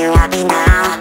You happy now?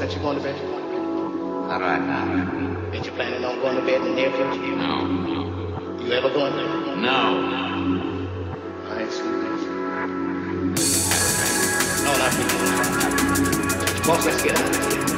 Ain't you going to bed? Not right now. Ain't you planning on going to bed in the near future? No, no, You ever going there? no. I ain't. No, not me. Boss, let's get out of here.